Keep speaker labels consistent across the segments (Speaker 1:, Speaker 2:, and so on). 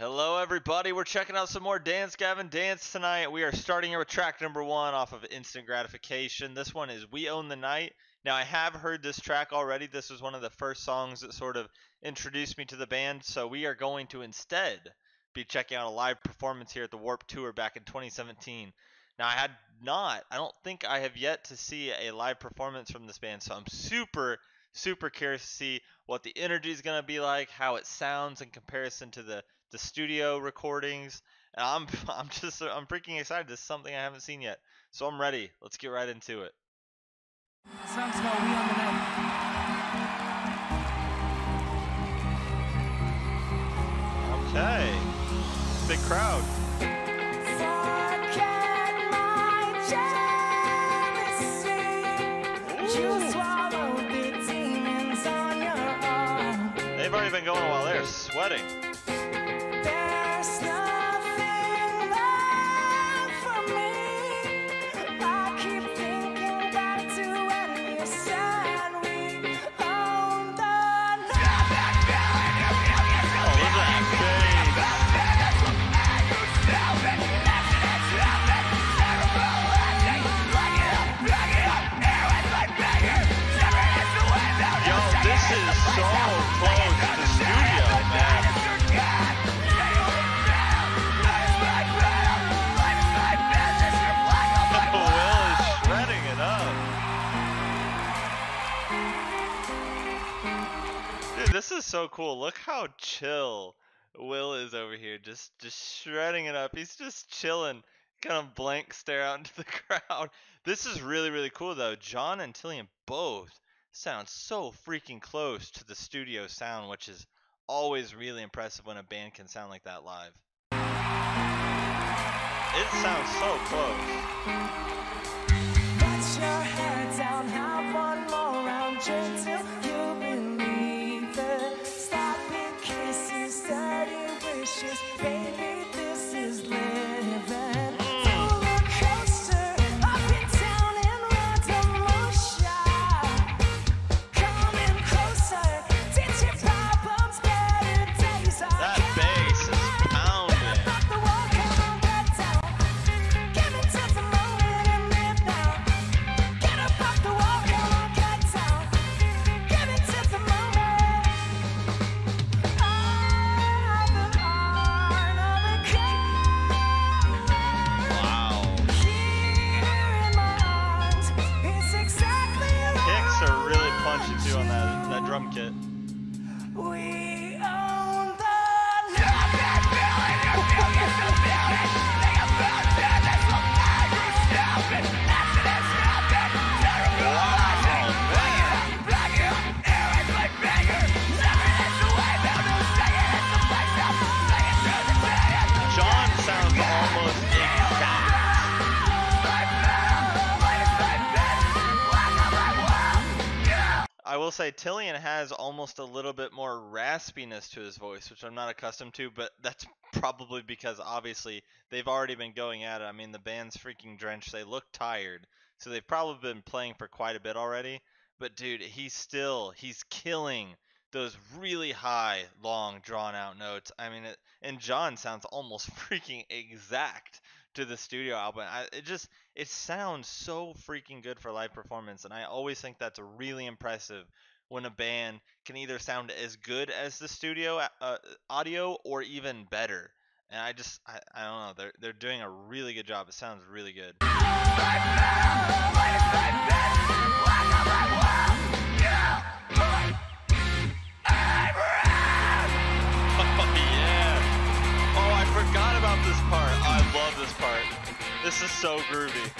Speaker 1: Hello, everybody. We're checking out some more Dance Gavin Dance tonight. We are starting here with track number one off of Instant Gratification. This one is We Own the Night. Now, I have heard this track already. This was one of the first songs that sort of introduced me to the band. So, we are going to instead be checking out a live performance here at the Warped Tour back in 2017. Now, I had not, I don't think I have yet to see a live performance from this band. So, I'm super, super curious to see what the energy is going to be like, how it sounds in comparison to the the studio recordings. And I'm I'm just I'm freaking excited. This is something I haven't seen yet. So I'm ready. Let's get right into it.
Speaker 2: Song's called We Own the Night.
Speaker 1: Okay. Big crowd.
Speaker 2: Forget my jealousy. You swallowed the demons on your own.
Speaker 1: They've already been going a while. They're sweating. This is so cool. Look how chill Will is over here, just just shredding it up. He's just chilling, kind of blank stare out into the crowd. This is really really cool though. Jon and Tilian both sound so freaking close to the studio sound, which is always really impressive when a band can sound like that live. It sounds so close.
Speaker 2: Like
Speaker 1: too on that, that drum kit.
Speaker 2: We own the
Speaker 1: I will say Tilian has almost a little bit more raspiness to his voice, which I'm not accustomed to, but that's probably because obviously they've already been going at it. I mean, the band's freaking drenched. They look tired. So they've probably been playing for quite a bit already. But dude, he's still he's killing those really high, long, drawn out notes. I mean, it, and Jon sounds almost freaking exact to the studio album. I, it just it sounds so freaking good for live performance, and I always think that's really impressive when a band can either sound as good as the studio uh, uh, audio or even better. And I just I, I don't know they're they're doing a really good job. It sounds really good. About this part. I love this part. This is so groovy.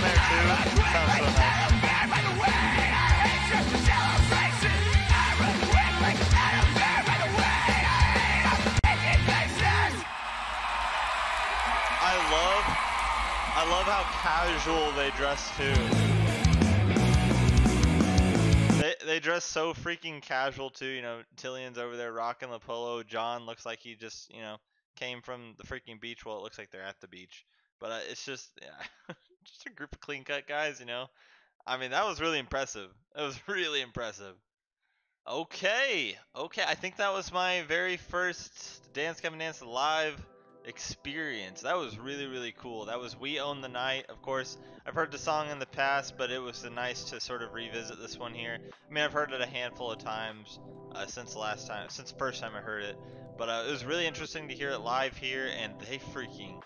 Speaker 1: There too. Sounds so nice. I love, I love how casual they dress too. They they dress so freaking casual too. You know, Tilian's over there rocking the polo. Jon looks like he just you know came from the freaking beach. Well, it looks like they're at the beach, but uh, it's just yeah, just a group of clean cut guys. You know, I mean that was really impressive. That was really impressive. Okay, okay. I think that was my very first Dance Gavin Dance live experience. That was really really cool. That was We Own the Night. Of course, I've heard the song in the past, but it was nice to sort of revisit this one here. I mean, I've heard it a handful of times uh, since the last time, since the first time I heard it. But uh, it was really interesting to hear it live here, and they freaking,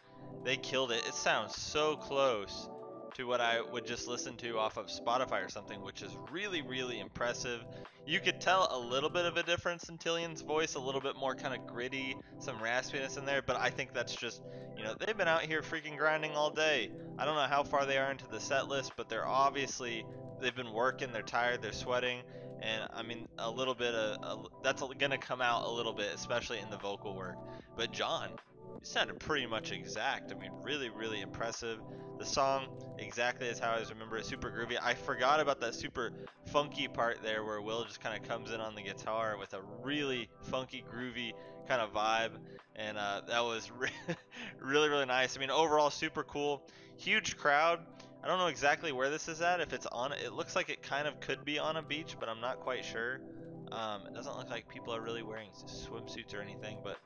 Speaker 1: they killed it. It sounds so close to what I would just listen to off of Spotify or something, which is really, really impressive. You could tell a little bit of a difference in Tilian's voice, a little bit more kind of gritty, some raspiness in there, but I think that's just, you know, they've been out here freaking grinding all day. I don't know how far they are into the set list, but they're obviously, they've been working, they're tired, they're sweating, and I mean, a little bit of, a, that's gonna come out a little bit, especially in the vocal work. But Jon, sounded pretty much exact. I mean, really, really impressive. The song, exactly as how I remember it, super groovy. I forgot about that super funky part there where Will just kind of comes in on the guitar with a really funky, groovy kind of vibe. And uh, that was re- really, really nice. I mean, overall, super cool. Huge crowd. I don't know exactly where this is at. If it's on, it looks like it kind of could be on a beach, but I'm not quite sure. Um, it doesn't look like people are really wearing swimsuits or anything, but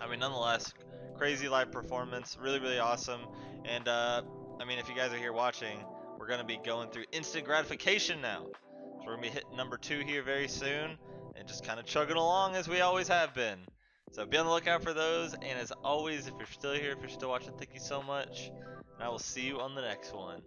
Speaker 1: I mean, nonetheless, crazy live performance, really, really awesome. And uh, I mean, if you guys are here watching, we're gonna be going through instant gratification now. So we're gonna be hitting number two here very soon, and just kind of chugging along as we always have been. So be on the lookout for those. And as always, if you're still here, if you're still watching, thank you so much. And I will see you on the next one.